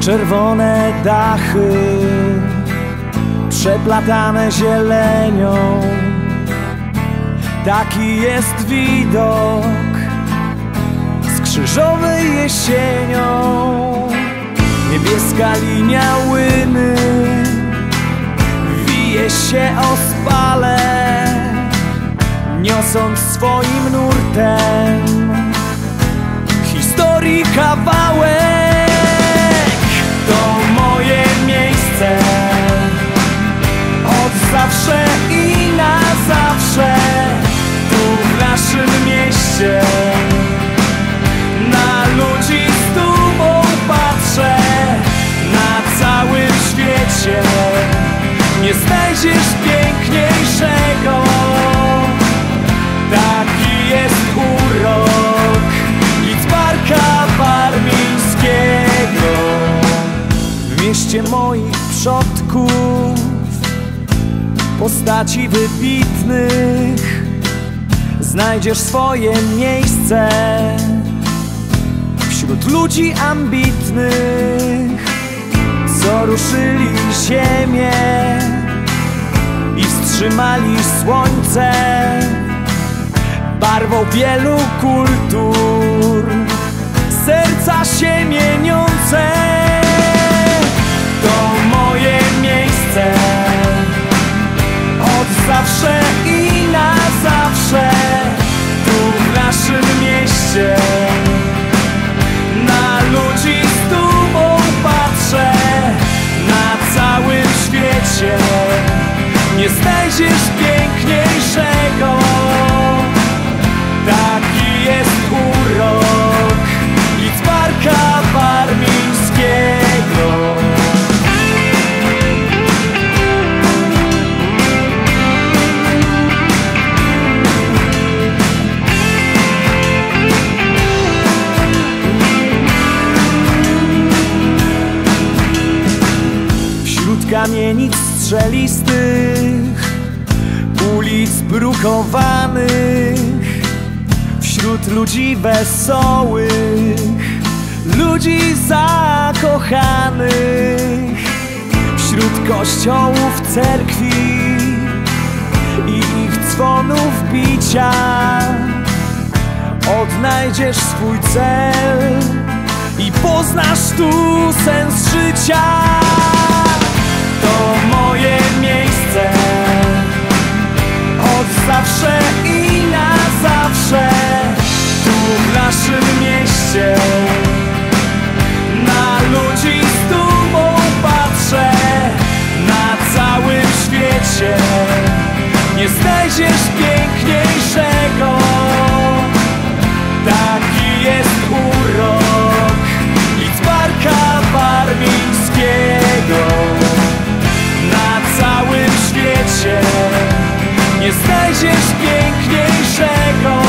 Czerwone dachy. Przeplatane zielenią. Taki jest widok Skrzyżowej jesienią. Niebieska linia łyny Wije się ospale Niosąc swoim nurtem mieście moich przodków Postaci wybitnych. Znajdziesz swoje miejsce Wśród ludzi ambitnych Co ruszyli ziemię I wstrzymali słońce. Barwą wielu kultur Serca się mieniące kamienic strzelistych Ulic brukowanych Wśród ludzi wesołych Ludzi zakochanych Wśród kościołów, cerkwi I ich dzwonów bicia. Odnajdziesz swój cel I poznasz tu sens życia chcesz piękniejszego. Taki jest urok Lidzbarka warmińskiego. Na całym świecie Nie znajdziesz piękniejszego.